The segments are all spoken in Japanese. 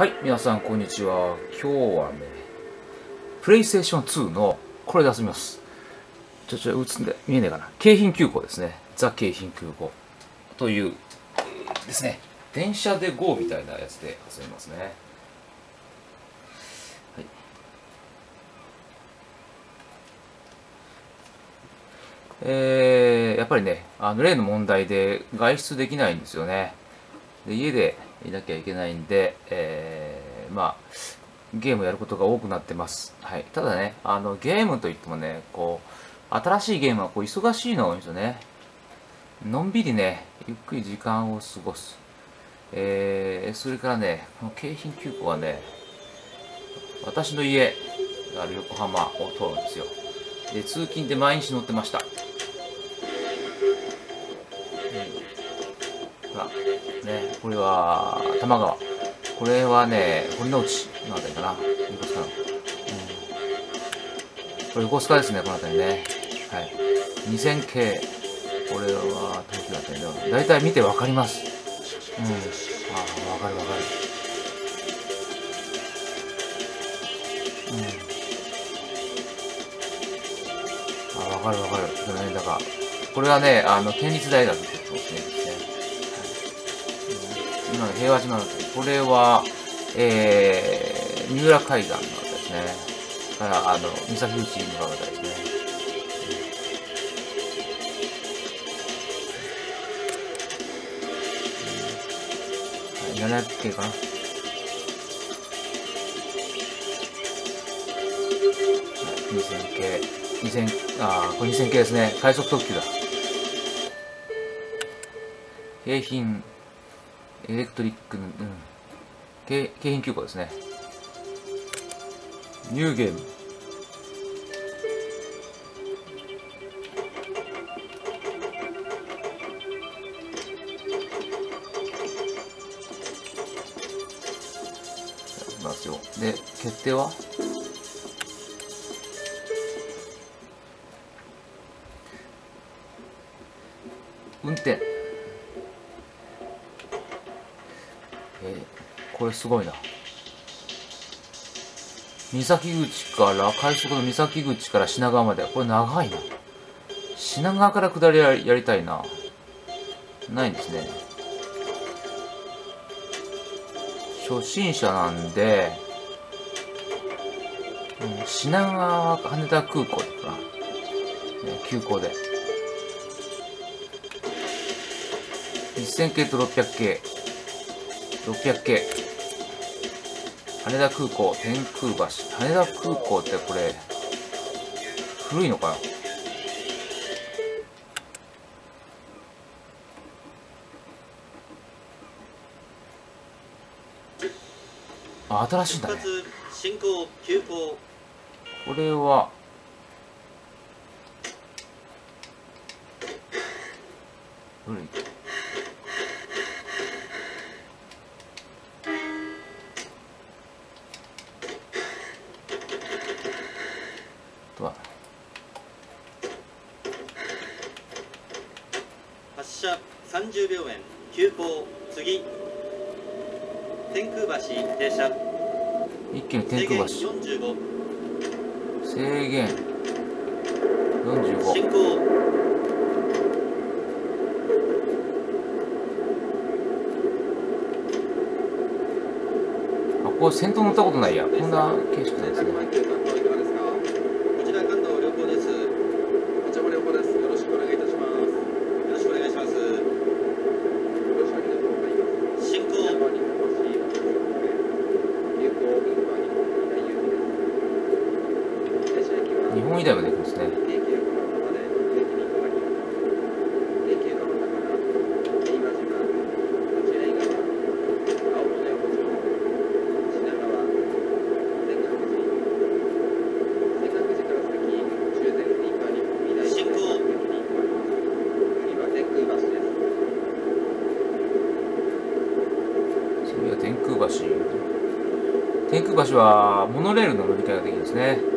はい、皆さんこんにちは。今日はね、プレイステーション2のこれで遊びます。ちょちょ、映んで、見えねえかな。京浜急行ですね。ザ・京浜急行。という、ですね。電車で GO みたいなやつで遊びますね。はい。えー、やっぱりね、あの例の問題で外出できないんですよね。で家でいなきゃいけないんで、えーまあ、ゲームやることが多くなってます。はい。ただね、あの、ゲームといってもね、こう、新しいゲームはこう忙しいのが多いんですよね。のんびりね、ゆっくり時間を過ごす。えー、それからね、この京浜急行はね、私の家がある横浜を通るんですよ。で、通勤で毎日乗ってました。ね、これは、多摩川。これはね、堀之内のあたりかな。横須賀の。うん。これ横須賀ですね、このあたりね。はい。2000系。これは東京あたりで。だいたい見てわかります。うん。ああ、わかるわかる。うん。あ、わかるわかる。それね、だから、これはね、あの、県立大学ってことですね。今の平和島のこれは、えー、三浦海岸のあたりですね。から、あの、三崎口に向かうあたりですね。700系かな。2000系。2000、あ、これ2000系ですね。快速特急だ。京浜、エレクトリック、うん。景,景品休暇ですね。ニューゲーム。いきますよ。で、決定は？これすごいな。三崎口から、快速の三崎口から品川まで。これ長いな。品川から下りややりたいな。ないんですね。初心者なんで、うん、品川羽田空港かな。ね急行で。1000系と600系。600系。羽田空港、天空橋。羽田空港ってこれ、古いのかな？あ、新しいんだね。これは、古い。30秒円急行次天空橋停車一気に天空橋。45制限進45。行あ、これ先頭乗ったことないや。こんな形式なんですね。に未来進行駅に止ます。次は天空橋です。次は天空橋。天空橋はモノレールの乗り換えができるんですね。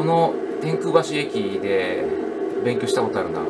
この天空橋駅で勉強したことあるな。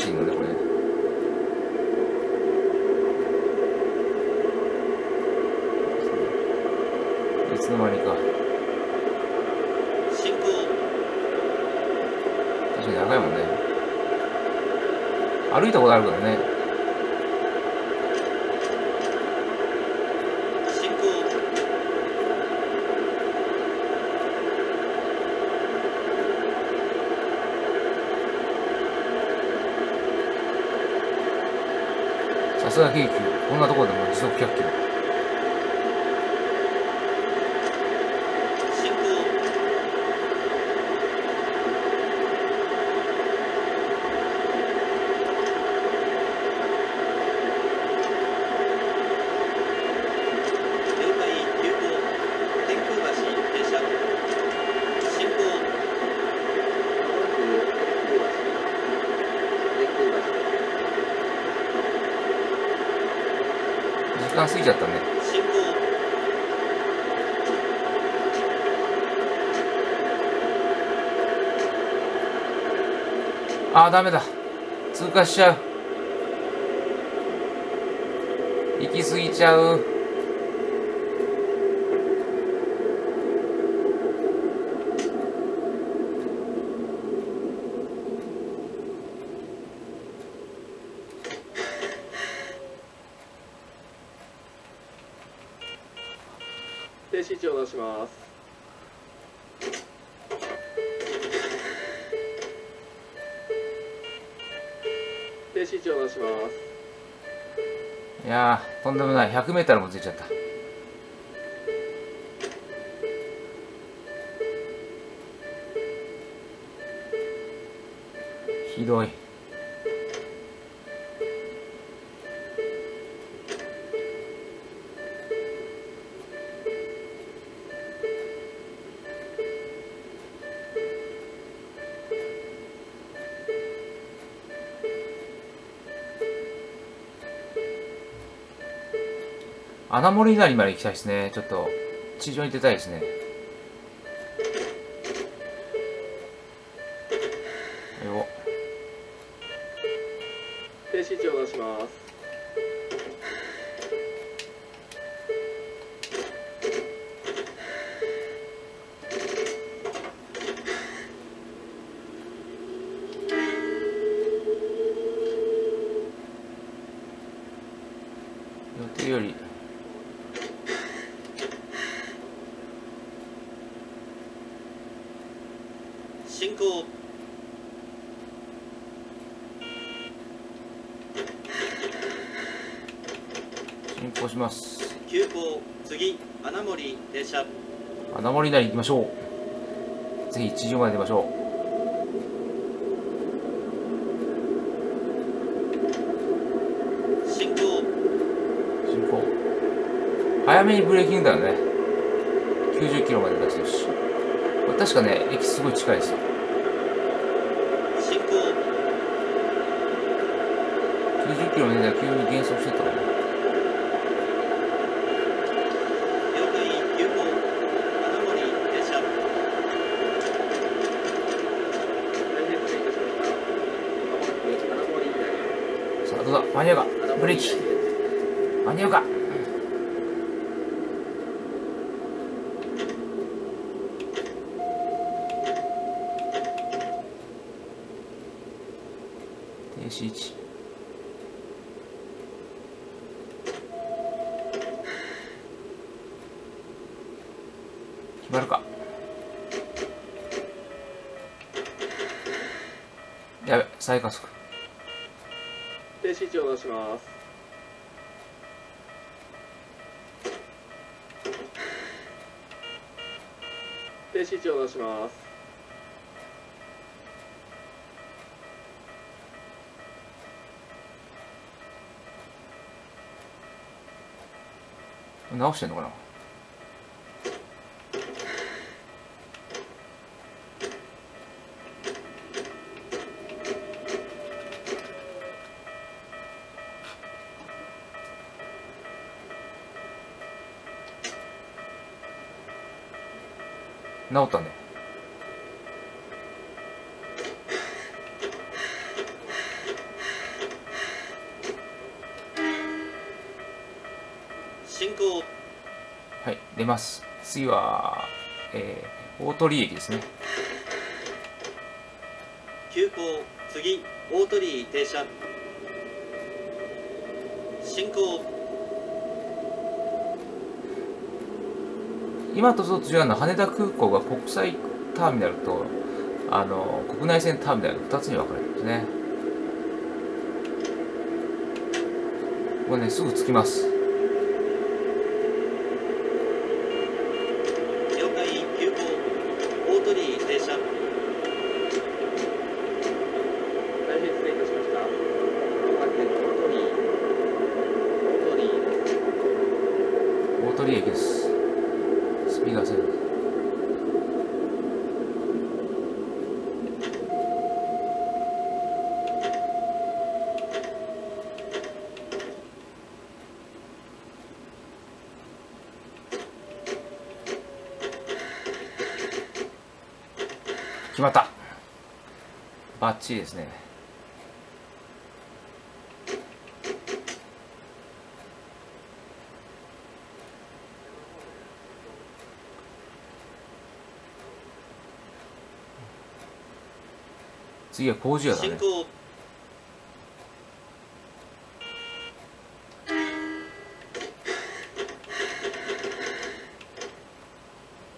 しいのねこれいつの間にか進行確かに長いもんね歩いたことあるからね。さすが京急こんなところでも時速100キロ進行了解急行天空橋停車進行時間過ぎちゃったね進行あーダメだ。通過しちゃう。行き過ぎちゃう。停止位置を出します。します。いやーとんでもない。100m もついちゃった。ひどい。穴守稲荷まで行きたいですね。ちょっと地上に出たいですね。ましょう。ぜひ地上まで出ましょ進行。う進行。早めにブレーキングだよね。90キロまで出してるし。確かね駅すごい近いですよ。進行。90キロまで急に減速してたからね了解急行穴守停車大変失礼いたしましたまもなく穴守になりますさあどうだ間に合うか。ブレーキ間に合うか。停止位置。決まるか。やべ再加速。指示を出します。停止位置を出します。直してんのかな？治ったねはい出ます。次は、えー、大鳥駅ですね。急行。次大鳥停車。進行。今とちょっと違うのは羽田空港が国際ターミナルとあの国内線ターミナル2つに分かれてるんですね。これねすぐ着きます。大鳥居停車。大変失礼いたしました。福岡県大鳥。居大鳥居です。大鳥居駅ですスピーカーセル決まった。バッチリですね。次は工事屋だね。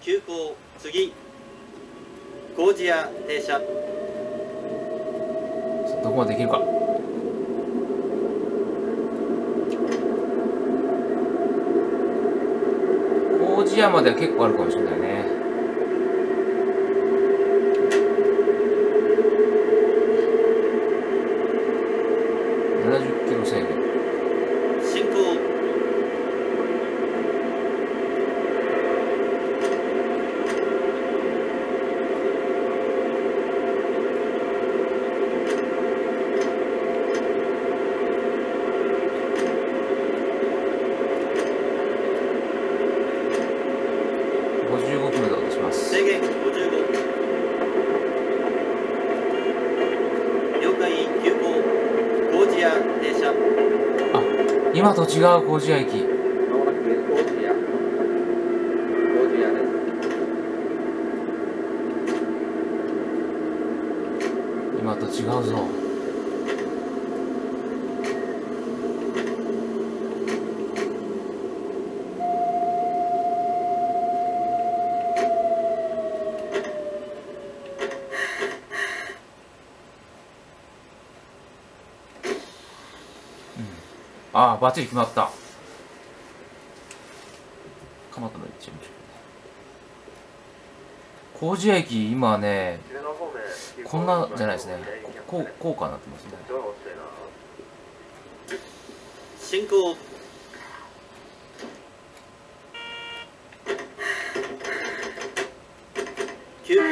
急行。次。工事屋停車。どこまでできるか。工事屋までは結構あるかもしれないね70キロ制限進行55キロで落とします制限55了解急行工事屋停車あ今と違う工事屋駅。今と違うぞああバッチリ決まった。蒲田の一部工事屋駅今ねこんなじゃないですね。こう高架になってますね。進行。急行。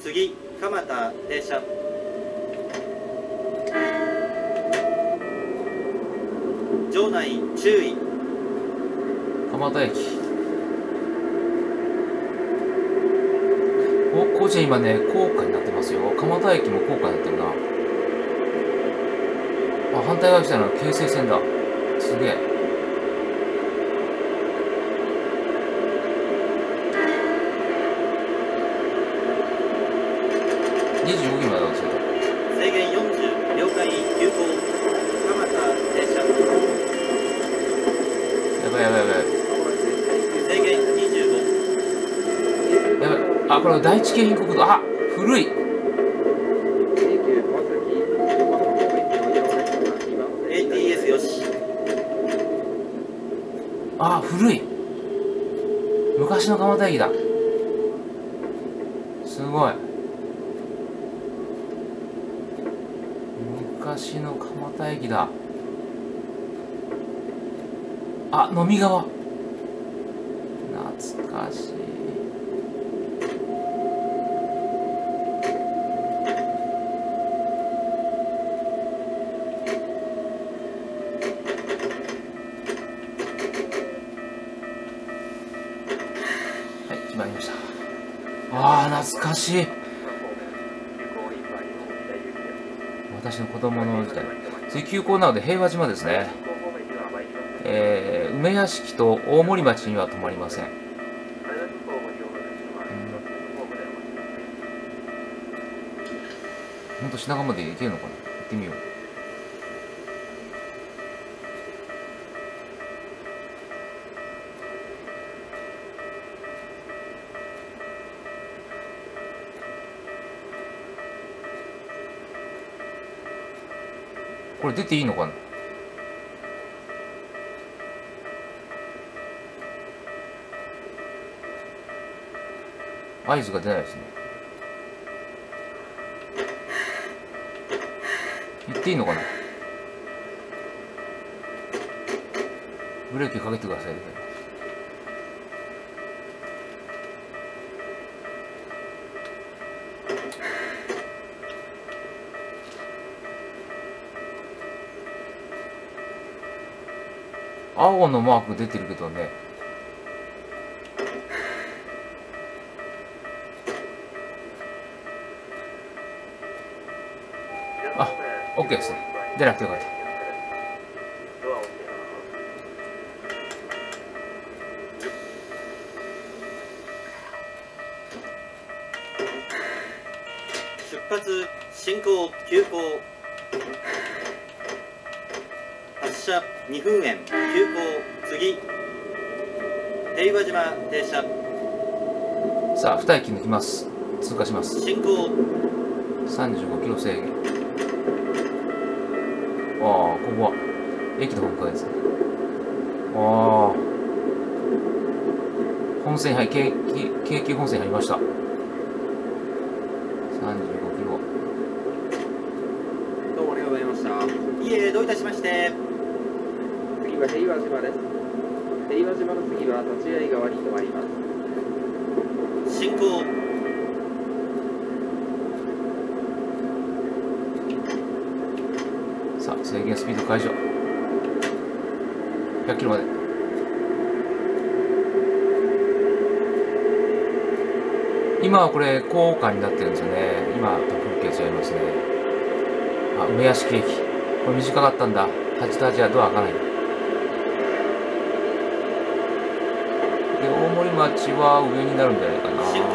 次蒲田停車。場内注意。蒲田駅。お工事屋今ね高架になってますよ。蒲田駅も高架になってるな。あ反対側来たのは京成線だ。すげえ。25キロまで落ちてた制限40了解急行蒲田停車やばいやばいやばい制限25やばいあこれ第一京浜国道あ古い。京急川崎横浜方面の移動列車が2番線になります ATS よし。あ古い。昔の蒲田駅だ。すごい。昔の蒲田駅だ。あ飲み川しい私の子供の時代次急行なので平和島ですねえー梅屋敷と大森町には止まりません。羽田空港ご利用の列車は一つホームでお待ちください。ほんと品川まで行けるのかな？行ってみよう。これ出ていいのかな？合図が出ないですね。言っていいのかな？ブレーキかけてください。青のマーク出てるけどね。あ、オッケーですね。出なくてよかった。さあ、二駅抜きます。通過します。進行35キロ制限。ああ、ここは駅の方向ですね。ああ。本線入、京急京急本線入りました。35キロ。どうもありがとうございました。いえどういたしまして次は平和島です。平和島の次は立会川に停まります。進行さあ、制限スピード解除。100キロまで。今はこれ、高架になってるんですよね。今と風景違いますね。あ、梅屋敷駅。これ短かったんだ。八田じゃドア開かない。で、大森町は上になるんじゃないかな。進行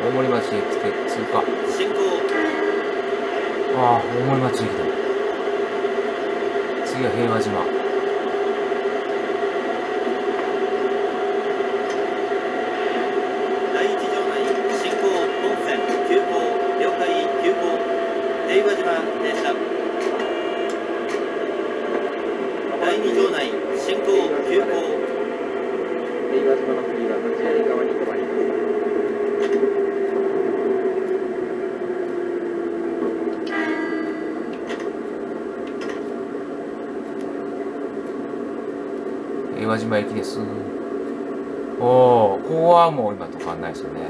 大森町へ来て通過。進行ああ、大森町駅だ。次は平和島。第一場内進行本線急行了解急行平和島停車第二場内進行急行平和島の次は立会川に停まります。平和島駅です。おお、ここはもう今と変わんないですよね。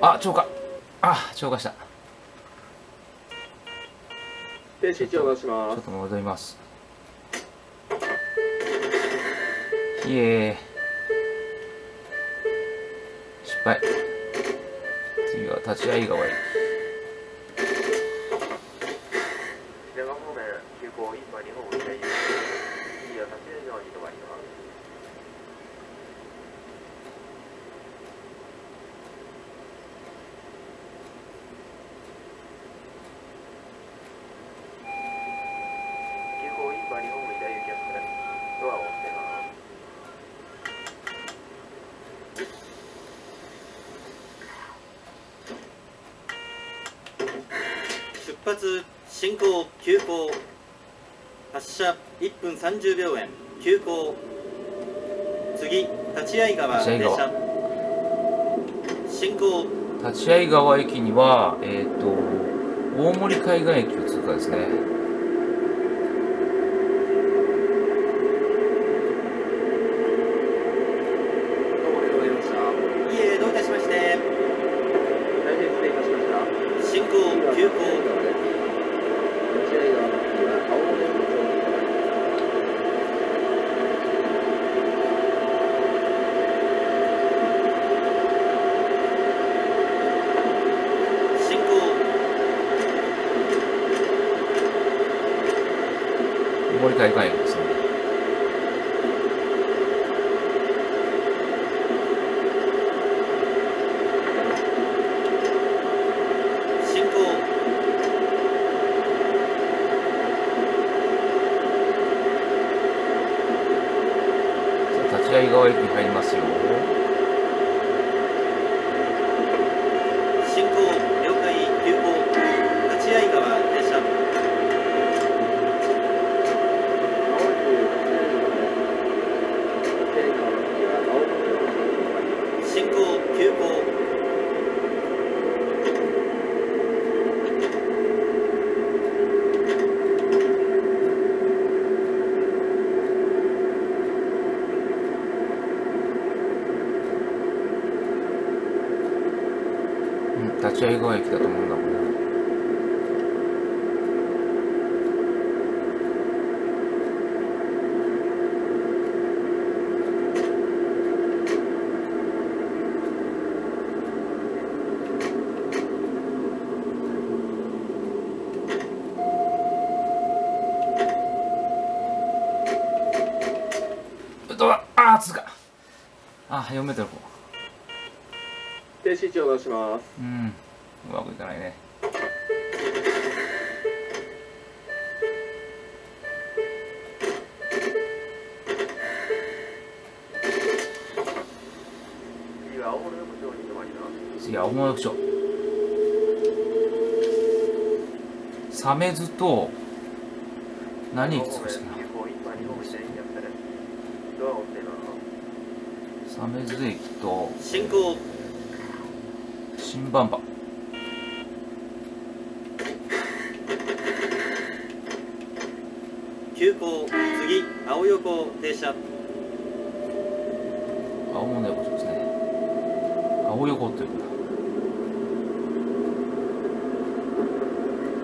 あ、超過。あ、超過した。停止位置を出しますちょっ。と戻ります。イエーイ失敗。次は立ち合いが悪い川方面急行1番2本左次は立会川に停まります。急行1番2本左行きますのでドアを開けます。出発進行急行発車1分30秒円。急行。次立会川停立会川。車。進行。立会川駅には、えっ、と、大森海岸駅を通過ですね。海岸駅ですね進行さあ立会川駅に入りますよ進行了解急行立会川停車青いという立ち上げ立ち上げ川の次は青森の方に止まります進行急行立ち合い声来たと思うだああ通過あ4メートルこ停止位置を出します。ううんうまくいかないね。次は青森横丁に止まります。次青物署鮫洲と何駅通過したかなドアを押しています鮫洲駅と。進行新馬場急行次青横停車。青物横丁ですね。青横というか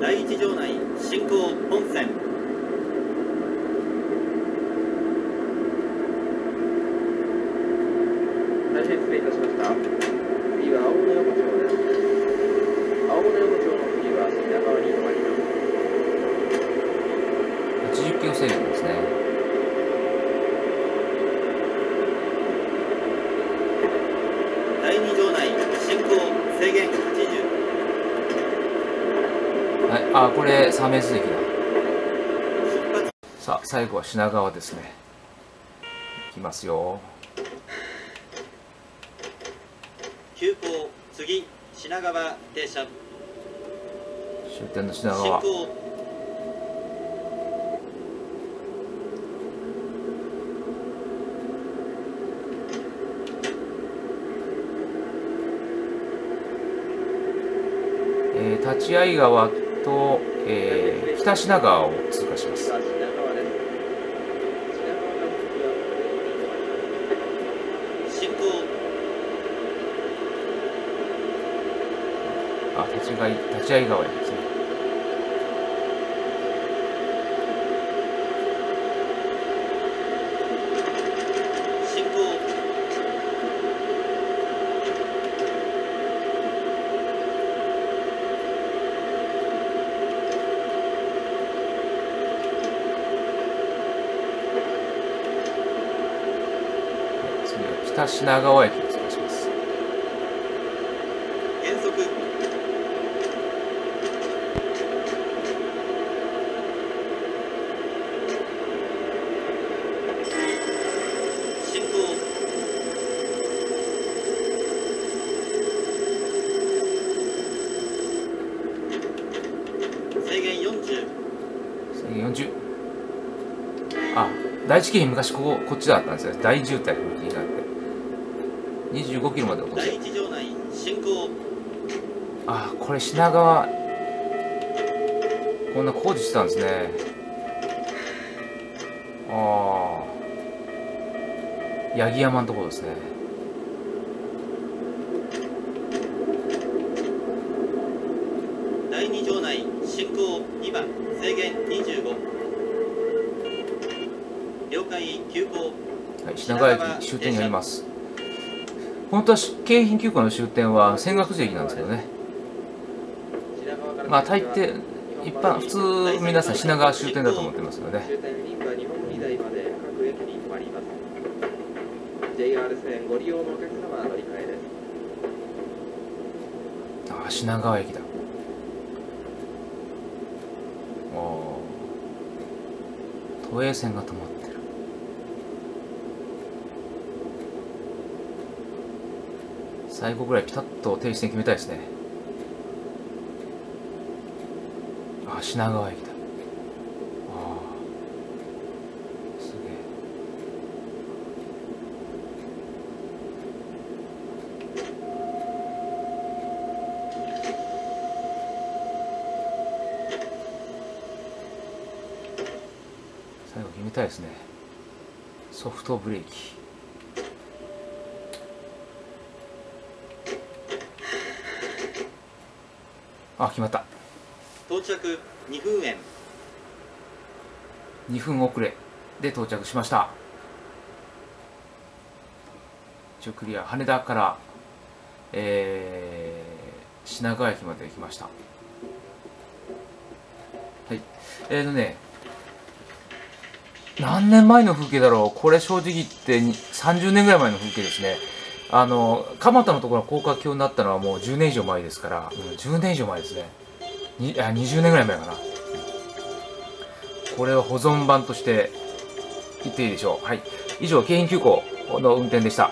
第一場内進行本線。大変失礼いたしました次は青物横丁です青物横丁の次は品川に止まります80キロ制限ですね第二場内進行制限80はいあこれ鮫洲駅だ。さあ最後は品川ですね。いきますよ。急行次品川停車。終点の品進川。行えー立会川と、えー北品川を通過します。さあ立ち会い立ち会い川駅です。ね進行品川駅を通過します。減速進行。制限40制限40あ第一京浜昔こここっちだったんですよ。大渋滞踏切があって25キロまで落とし第一場内進行。あこれ品川。こんな工事してたんですね。ああ。八木山のところですね。第二場内進行2番制限25了解急行。はい、品川駅終点になります本当はし京浜急行の終点は泉岳寺駅なんですけどね。まあ大抵一般普通皆さん品川終点だと思ってますよね JR 線ご利用のお客様は乗り換えで。すあ品川駅だ。おお都営線が止まってる最後ぐらいピタッと停止線決めたいですね。あ品川駅だ。ああすげえ。最後決めたいですね。ソフトブレーキ。あ決まった。到着2分円。2分遅れ。で到着しました。一応クリア。羽田から、えー品川駅まで行きました。はい。えーとね何年前の風景だろう。これ正直言ってに30年ぐらい前の風景ですねあの蒲田のところが高架橋になったのはもう10年以上前ですから、うん、10年以上前ですねにあ20年ぐらい前かなこれは保存版として言っていいでしょう。はい。以上、京浜急行の運転でした。